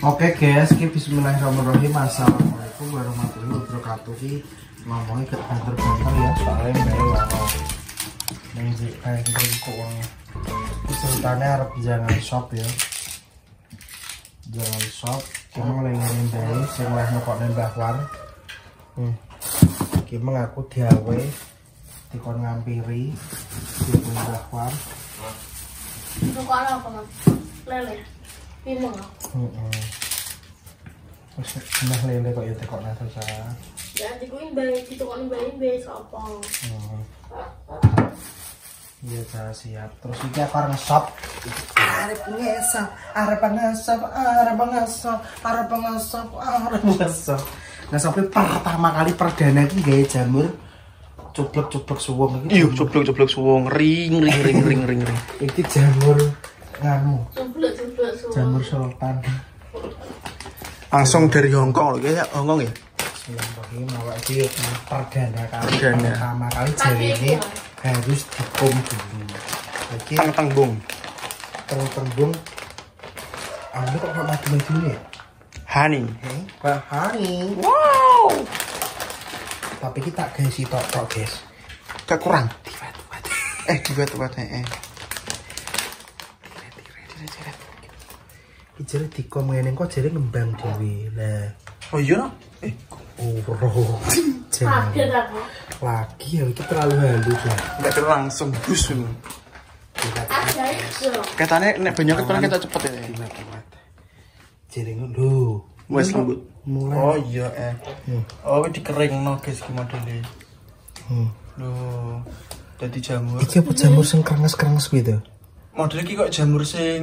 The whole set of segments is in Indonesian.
Oke guys, ki bismillahirrahmanirrahim. Assalamualaikum warahmatullahi wabarakatuh. Ki ngomongnya gak banter-banter ya, soalnya mbak ono ning kayak kok wong ceritanya arep jangan shop ya. Jangan shop, ki ngelengen mbak sing oleh nekokne Mbah Wan. Hmm. Ki mengaku diawe dikon ngampiri di Mbah Wan. Itu kok apa mas? Lele. Pinong ah. Wis nah lele kok ya tekokne terus ah. Ya dikuin bayi, itu kok bayi bayi apa? Hmm. Iya saya siap. Terus iki aku arep ngesop. Arep ngesop, arep ngesop, arep ngesop, arep ngesop, arep ngesop. Iki pertama kali perdana iki gawe jamur cuplek-cuplek suwung iki. Iya, coblok-coblok suwung, ring ring ring ring ring ring. Iki jamur nganu, sumplet semua. jamur sultan. Langsung dari Hongkong loh, kayaknya Hongkong ya. Bismillahirrahmanirrahim. Awak iki perdana kali Perdana. pertama kali jari ini harus dikum dulu. Iki Tang tangbung. tembung Anda kok gak maju-maju ya? Honey. Eh, Pak Hani. Wow. Tapi kita guys si tok tok guys. Gak kurang. Tiba-tiba. Eh, tuh eh. Jare dikom ngene kok jare ngembang dhewe. Lah, Oh iya, no? eh, uro. Jangan. Kaget aku. Lagi ya iki terlalu halus ya. nggak terus langsung bus. Itu. Katanya nek banyak kan kita cepet ya. Jare ngono. Wes lembut. Mulai. Oh iya eh. Hmm. Oh, dikering no guys ki modelnya. Hmm. Loh, jadi jamur. Iki apa jamur sing krenges-krenges gitu? Modelnya ki kok jamur sing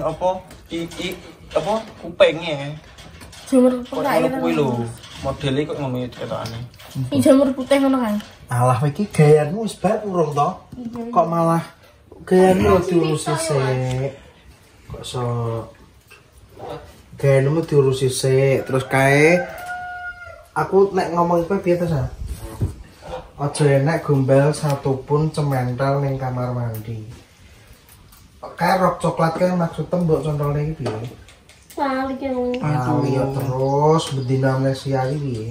apa? I, i apa kupengnya. Jamur Kok putih ngono kan. kuwi lho. Modelnya kok ngono ya ketokane. Ini jamur putih ngono kan. Alah iki gayamu wis bar urung to? Kok malah gayamu diurusi sik. Kok so gayamu diurusi sik terus kae aku nek ngomong iku piye to, Sa? Aja enek gombal satupun cementel ning kamar mandi. Kayak rok coklat kan maksudnya mbok contohnya piye? Balik yang Aduh, ya terus bedina amnesia piye?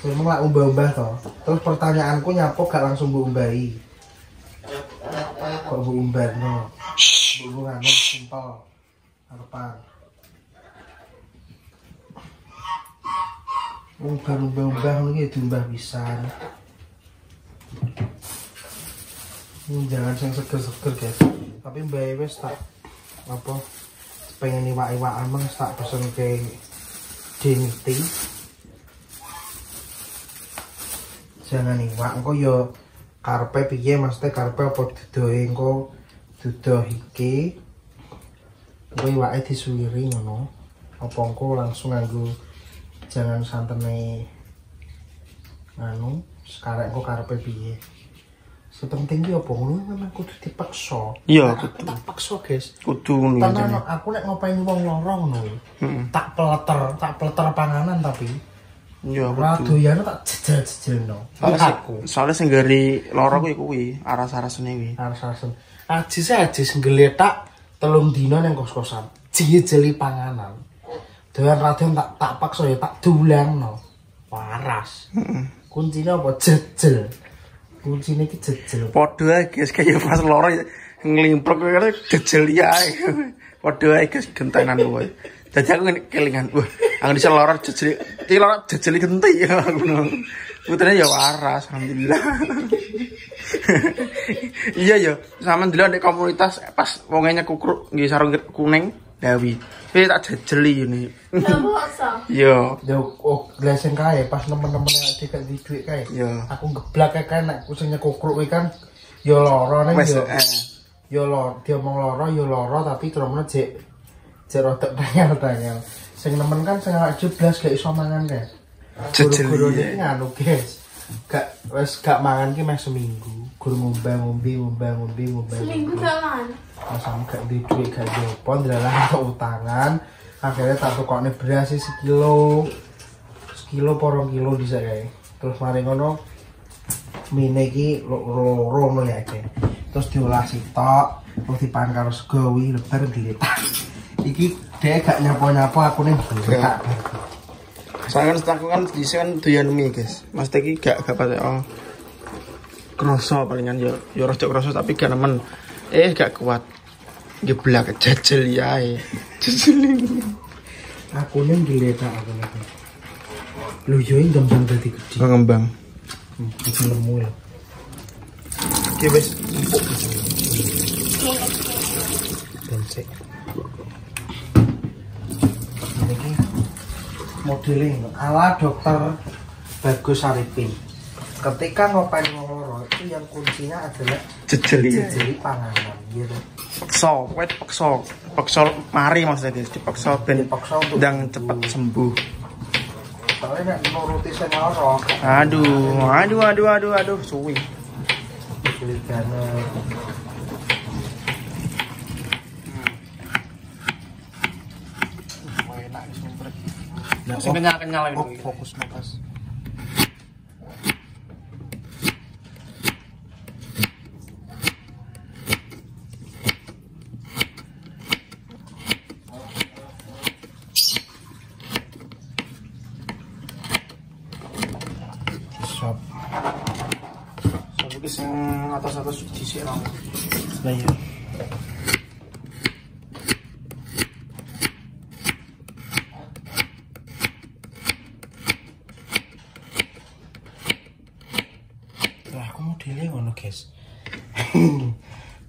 Memang lah umbah-umbah toh. Terus pertanyaanku nyapo gak langsung bu umbahi. Kok bu umbah no? Bu nganu simpel. Harapan. Umbah umbah umbah ini diumbah pisan. Hmm, jangan yang seger-seger guys. Tapi mbak wes tak apa pengen iwak-iwakan mang tak pesen ke Dinti. Jangan iwak engko yo karpe piye maksudnya karpe apa dudohe engko dudoh iki. Engko iwake disuwiri ngono. Apa engko langsung nganggo jangan santene anu sekarang engko karpe piye. Sepenting ki apa ngono memang kudu dipaksa. Iya, Nah, kudu. tak paksa, guys. Kudu ngono Tenan aku nek ngopeni wong loro ngono. Heeh. Tak peleter, tak peleter panganan tapi Iya, ora doyan tak jejel-jejelno. Soalnya Aku soalnya sing gari loro kuwi kuwi aras-arasane kuwi. arep-arep. Ajis ajis nggeletak telung dina ning kos-kosan. Jejeli panganan. Doyan raden tak tak paksa ya tak dolangno. Waras. Kuncine apa jejel. Kuncine iki jejel. Padha ae guys kaya pas loro nglimprok kaya jejel ya. Padha ae guys gentenan kuwi. Dadi aku kelingan. Wah, aku bisa loro jejel. Iki loro jejel genti ya ngono. Putrane ya waras alhamdulillah. iya ya, sama dulu ada komunitas pas wongnya kukruk nggih sarung kuning dawi. Tapi tak jejeli ini. Gak. Yo, Yo, oh, gleseng kae pas nemen-nemen nek dikek di duit kae. yo. Aku geblak kae kan nek kusine kukruk kuwi kan yo loro ning yo. eh. Yo loro, dia omong loro yo loro tapi kromone jek jek rodok tangel-tangel. Sing nemen kan sing awak jeblas gak iso mangan kae. Jejeli, Guru-guru ya. iki nganu guys. Gak wes gak mangan ki meh seminggu. Guru ngombe ngombe ngombe ngombe ngombe. Seminggu jalan. Masam gak di duit gak jopo ndalah untuk utangan. Akhirnya tak tukokne beras sekilo. Sekilo porong kilo bisa kae. Terus mari ngono mine iki lo- loro ngono ya. Terus diolah sitok, terus dipangan karo sego wi lebar diletak. iki dia gak nyapo-nyapo aku nih gak Soalnya kan aku kan di kan doyan mie guys. Mas Teki gak gak pasti oh. Kroso palingan yo yo rada kroso tapi gak nemen. Eh gak kuat. Geblak jajel ya. Jajel. aku nih diletak aku lagi lu yo ini gampang dadi gede Pengembang. Hmm, iki lemu ya Oke wis. Bensek. Ini modeling ala dokter Bagus Arifin. Ketika itu yang kuncinya adalah Jajel ya. jadi panganan gitu. Paksa, kowe paksa. Paksa mari maksudnya guys, dipaksa ben ndang cepet sembuh. Soalnya nek nuruti sing Aduh, aduh, aduh, aduh, aduh, suwi. sulit banget. Nah, Sing kenyal-kenyal oh, itu. fokus fokus. Atas-atas dhisik ra. Lah ya. Lah aku modelnya ngono guys.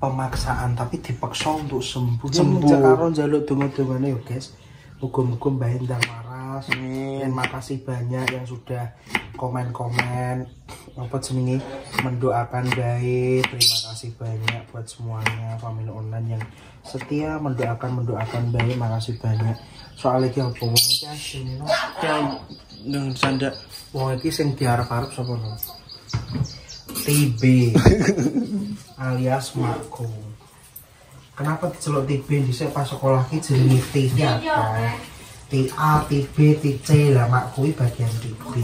Pemaksaan tapi dipaksa untuk sembuh. Sembuh. Karo njaluk donga-dongane yo guys. Muga-muga Mbah Endang waras. Terima kasih banyak yang sudah komen-komen apa jenenge mendoakan baik. Terima kasih banyak buat semuanya family online yang setia mendoakan mendoakan baik. Makasih banyak. Soalnya iki apa wong iki asline no. Yang nang sanda Wong iki sing diarep-arep sapa no? TB alias Marco. Kenapa diceluk TB di pas sekolah ki jenenge T TA, TB, TC lah mak kuwi bagian vlog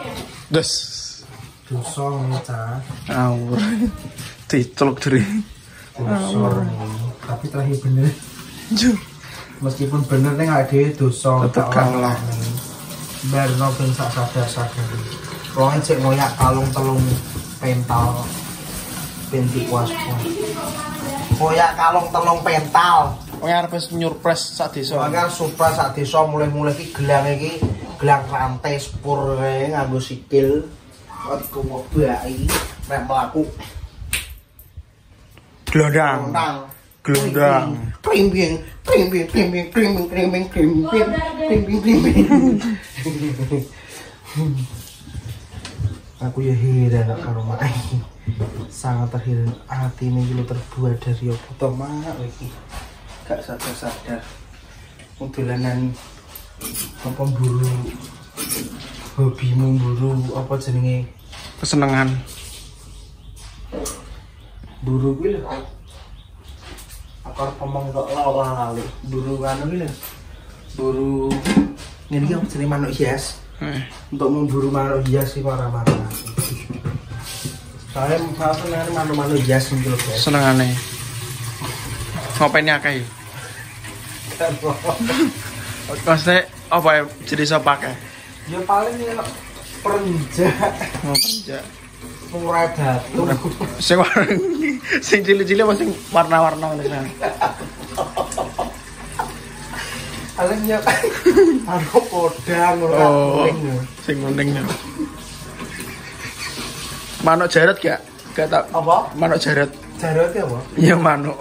ya. des Dosa ngono cah. awur. Diceluk diri. Dosa. Tapi terakhir bener. Ju. Meskipun bener nih ada dosa tak kalah. nih. Barno ben sak sadar-sadar. Wong cek ngoyak kalung telung pental. Penti kuas Ngoyak kalung telung pental. Kowe arep wis nyurpres sak desa. Soalnya supra saat desa mulai-mulai ki gelang iki gelang rantai sepur kae nganggo sikil. Aku mau bayi nek mlaku Glondang. Glondang. Krimbing, krimbing, krimbing, krimbing, krimbing, krimbing, krimbing, krimbing. Aku ya heran karo mak iki. Sangat terheran hati ini terbuat dari apa mak iki. Gak sadar-sadar. Udolanan apa buru hobimu buru apa jenenge Kesenengan. buru lho. Aku arep ngomong kok ora kali. Buru anu lho. Buru iki apa jenenge manuk hias. Eh, Untuk memburu manuk hias sih para marah. Soalnya saya seneng manuk-manuk hias guys. senengane. Ngopeni akeh. Maksudnya apa ya jadi sapa akeh? Ya paling ya perenjak, Oh, penjak. murai batu. Sing warna sing cilik-cilik apa sing warna-warna ngene kan. Paling ya anu podang ora Oh, kuning. sing kuning ya. Manuk jaret gak? Gak tak Apa? manuk jaret. Jarot ya apa? Iya manuk.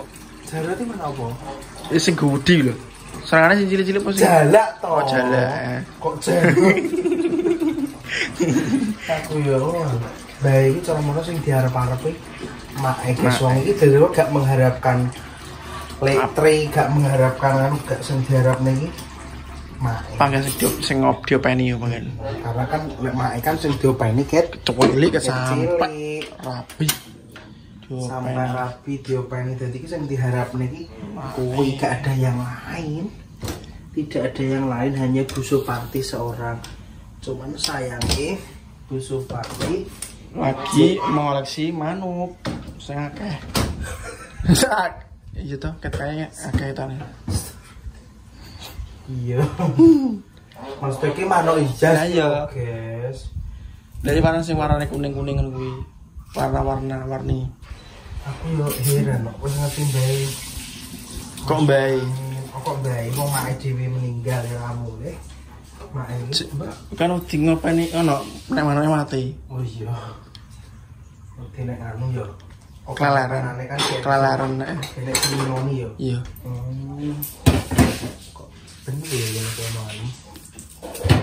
Jarot itu mana apa? Ya sing gede lho. Serangane sing cilik-cilik apa sing? Jalak toh. Oh, jalak. Kok jarot? Aku ya baik iki cara mono sing diharap-harap iki mak iki wong iki dadi gak mengharapkan letri, gak mengharapkan anu gak sing diharapne iki mak. Pangkat sing di- sing ngop diopeni yo pangen. Karena kan lek mak kan sing diopeni ket kecil kesampet rapi. Sampai rapi diopeni dadi iki sing diharapne iki kuwi gak ada yang lain. Tidak ada yang lain hanya Busu Parti seorang. Cuman sayangnya Busu Parti lagi mengoleksi manuk akeh. Sak Iya toh, ket kayaknya akeh tane. Iya. Mas Beki manuk ijaz. Lah, iya. Guys. Dari mana sing warnane kuning-kuningan kuwi? Warna-warna warni. Aku yo heran kok wis ngerti bae. Kok? Oh, kok bae wong mak dhewe meninggal ya kamu le. Mak. Kan wedi ngopeni ono nek manane mati. Oh iya. Oke nek anu yo. Kayak- Keleleran nek. Nek yo. Iya. Kok bener ya yang pneumonia?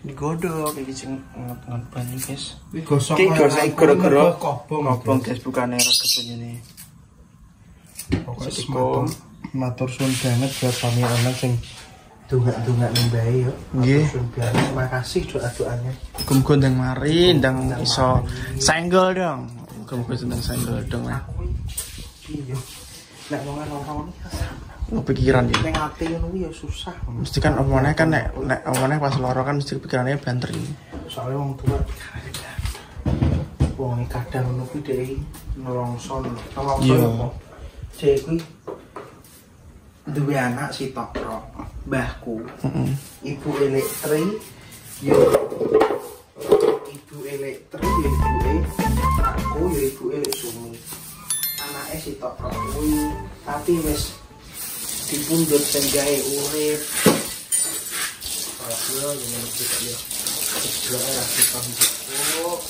Digodok iki sing ngot-ngot banyu, guys. Iki gosok Iki gosok gara-gara kobong Ngobong guys bukane reget ini. Pokoknya Sesiko. matur, matur suwun banget buat kami anak sing dungak-dungak nembahe yo. Nggih. Terima kasih doa-doanya. Muga-muga ndang mari, ndang iso senggol dong. Muga-muga ndang senggol dong. lah. Iya. Nek wong nonton Kepikiran ya. ning ati ngono ya susah. Mesti kan omongannya kan nek nek omongannya pas loro kan mesti pikirannya banter ini. Soalnya wong tua wong kadang ngono kuwi dhek nelongso. Nelongso ya apa? Dhek kuwi duwe anak si Tokro, mbahku. Heeh. ibu elektri yo ibu elektri yo ibu aku yo ibu elek sumi anaknya si tok kuwi tapi wis dipundhut sing gawe urip kalau yo ngerti kok yo Sebelah lah kita hidup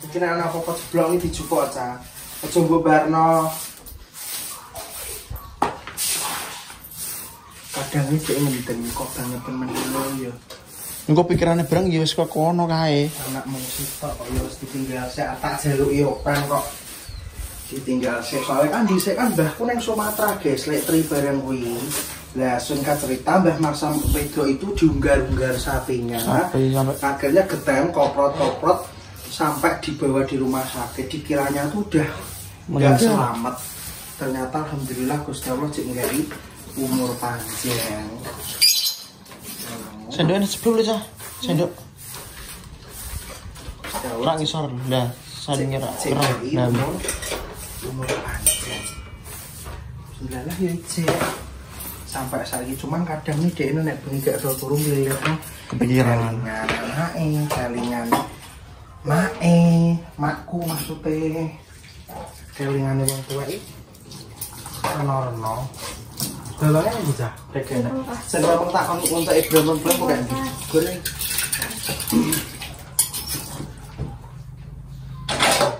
Iki nek apa-apa jeblok iki dijupuk aja. Aja mbok barno. Kadang iki cek ngenten kok banget temen ya. Engko pikirannya bareng ya wis kok kono kae. Anak mau sitok kok ya wis ditinggal sik tak jaluk yo kan kok. Ditinggal sik soalnya kan dhisik kan mbahku nang Sumatera guys, lek tri bareng kuwi. Lah singkat cerita Mbah Marsam Wedo itu diunggar-unggar sapinya. Sapi akhirnya getem koprot-koprot sampai dibawa di rumah sakit dikiranya tuh udah nggak selamat ternyata alhamdulillah Gusti Allah cek ngeri umur panjang sendoknya sebelum cah. Sendok. Rak ngisor. Nah, saling ngeri Nah, umur panjang. Alhamdulillah ya cek. Sampai saat ini cuman kadang nih dia ini nek bengi gak ada turun lihatnya kepikiran. Kalingan mae, kalingan mae, makku maksudnya. Kalingan wong tua iki reno-reno. Dalane ndi cah? Degene. Sing ngomong tak kon untuk Ibrahim belum bukan. Goreng.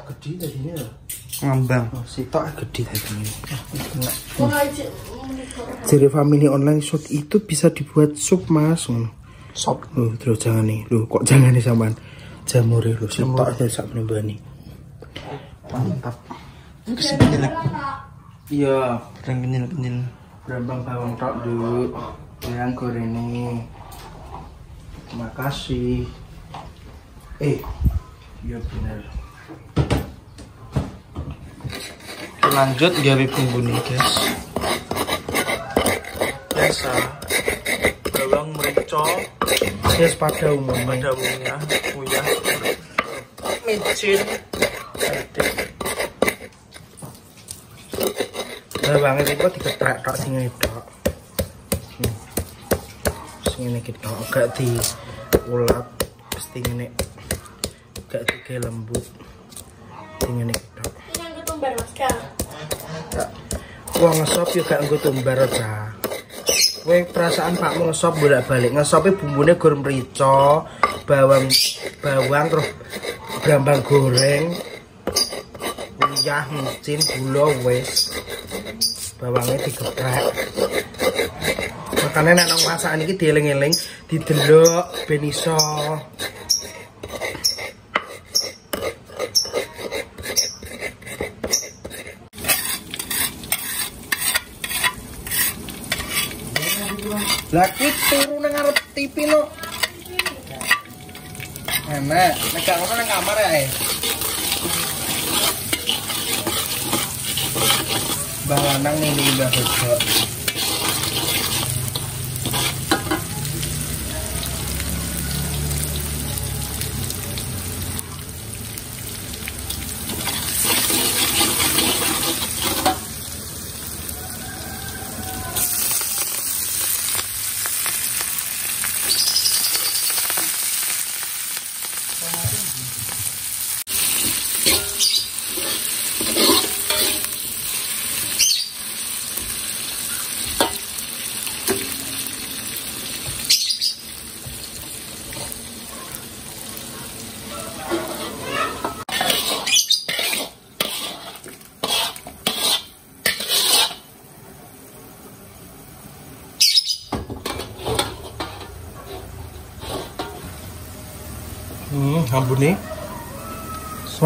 Gede tadi ini lho. Ngambang. Oh, sitok gede tadi. Kok menikah. Jadi family online shot itu bisa dibuat sup mas. Sop. Loh, terus jangan nih. Loh, kok jangan nih sampean. Jamure lho, sitok aja sak mbani. Mantap. Kenyal. Iya, Barang kenyal-kenyal. Berambang bawang tok dulu. Yang goreng nih. Terima kasih. Eh, iya bener. Lanjut gawe bumbu nih, guys. Biasa. Bawang merica Yes, pada umumnya. pada umumnya uyah micin Bawangnya itu dikeprek tok sing ngene tok. Hmm. Sing ngene iki tok, gak di ulat, mesti ngene. Gak digawe lembut. Sing ngene iki tok. Yang ketumbar mas Kak. Wong ngesop yo gak nggo tumbar aja. Kowe perasaan Pak ngesop bolak-balik. Ngesope bumbune gur merica, bawang bawang terus brambang goreng. Uyah, micin, gula wis. Bawangnya digeprek. Makanya nek nang masakan iki dieling-eling, didelok ben iso Lah kuwi turu nang TV no. Enak, nek gak kamar ya. Eh. Mbah lanang ning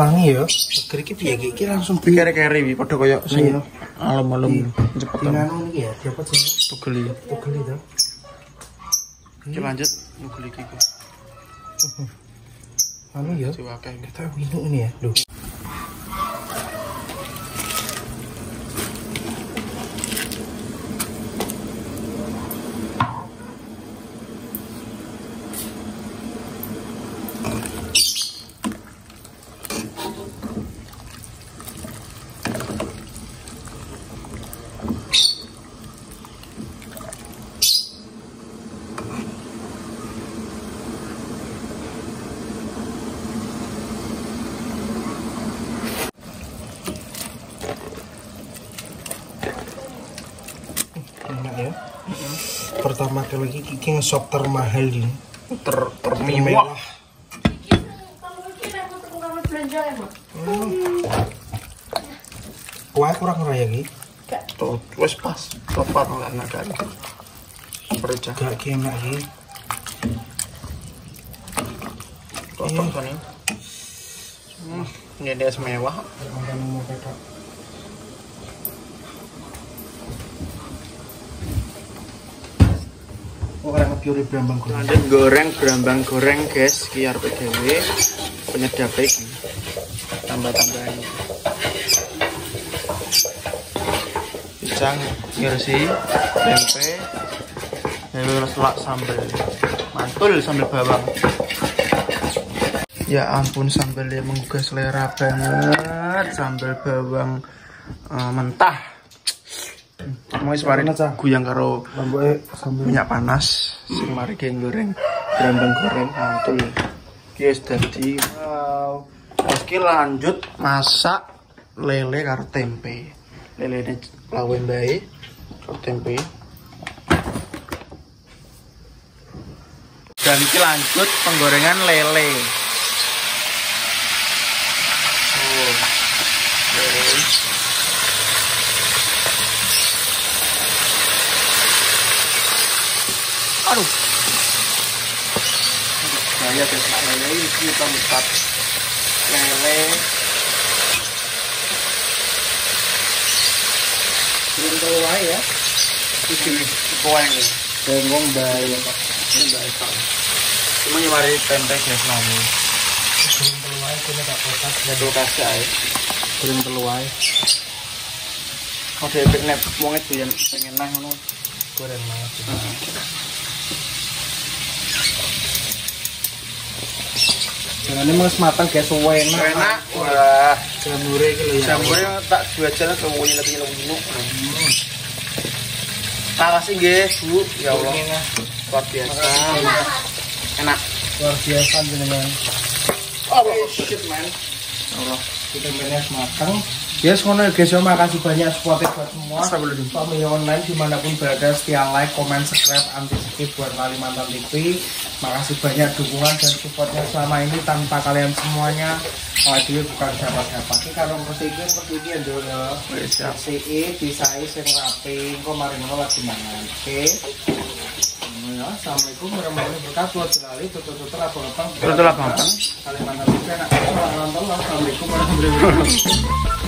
Swangi ya. Seger iki piye iki? Iki langsung Pikir keri wi padha koyo sing Iya. alem-alem cepet Dinanu iki ya, dapat jenenge tugel iki. tugel itu. Oke lanjut tugel iki. Anu ya, iki. kita ini ya. Loh. Enak ya. Pertama kali ini Kiki ngesop termahal ini. Ter Mewah. termewah. Mak? Wah kurang raya. Gak. Tuh wis pas. Tepat anak kan. Perja. Gak enak iki. Cocok kan ini. Hmm, ini dia semewah. Mau ngepiuri brambang goreng. Lanjut goreng berambang goreng guys, ki arep dhewe penyedap iki. Tambah-tambahan. Pisang, irsi, tempe, lalu selak sambal. Mantul sambal bawang. Ya ampun sambalnya menggugah selera banget sambal bawang eh, mentah. Mau separin Enak, Cah. guyang karo minyak panas sing mari geng goreng berambang goreng mantul. Guys dadi wow. Ki lanjut masak lele karo tempe. Lele ini lawe bae karo tempe. Dan ki lanjut penggorengan lele oh lele aduh saya besok lele ini kita empat lele. Belum wae ya. ini. Kueng Bengong bae. ini baik cuma nyemari tempe guys namu Belum wae kene tak kotak. ya kasih aja Belum mau debek nek wong itu yang pengen ngono. Goreng banget. Jangan mas matang kayak suwe enak. enak. Wah. Jamure iki lho ya. jamurnya tak dua jalan ke wuni lagi ngelung makasih guys bu. Ya Allah. Luar biasa. Enak. Luar biasa jenengan. oh shit man Allah Kita beres matang. Yes, ya guys ya makasih banyak support buat semua. Family online di mana pun berada setia like, comment, subscribe, anti skip buat Kalimantan TV. Makasih banyak dukungan dan supportnya selama ini tanpa kalian semuanya. Itu bukan siapa-siapa. Ini kalau ke sini ke sini dulu. Wis, siap. CE bisa sing rapi. Kok mari lagi mangan. Oke. Ya, Assalamualaikum warahmatullahi wabarakatuh. Jelali tutup-tutup lapor Tutup lapor. Kalimantan TV enak. Assalamualaikum warahmatullahi wabarakatuh.